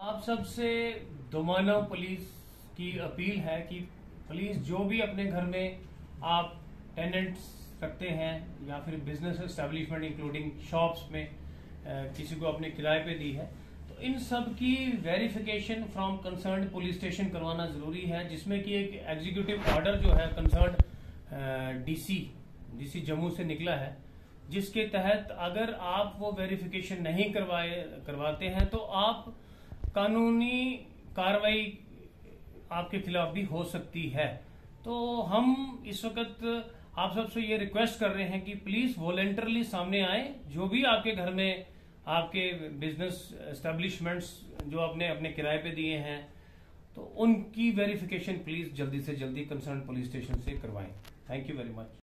आप सबसे दोमाना पुलिस की अपील है कि प्लीज़ जो भी अपने घर में आप टेनेंट्स रखते हैं या फिर बिज़नेस एस्टेब्लिशमेंट इंक्लूडिंग शॉप्स में किसी को अपने किराए पे दी है तो इन सब की verification from concern police station करवाना ज़रूरी है, जिसमें कि एक एग्जीक्यूटिव ऑर्डर जो है कंसर्न डीसी डीसी जम्मू से निकला है, जिसके तहत अगर आप वो वेरिफिकेशन नहीं करवाए, करवाते हैं तो आप कानूनी कार्रवाई आपके खिलाफ भी हो सकती है। तो हम इस वक्त आप सबसे ये रिक्वेस्ट कर रहे हैं कि प्लीज़ वॉलेंटरली सामने आए। जो भी आपके घर में आपके बिज़नेस एस्टेब्लिशमेंट्स जो आपने अपने किराए पे दिए हैं तो उनकी वेरिफिकेशन प्लीज़ जल्दी से जल्दी कंसर्न पुलिस स्टेशन से करवाएँ। Thank you very much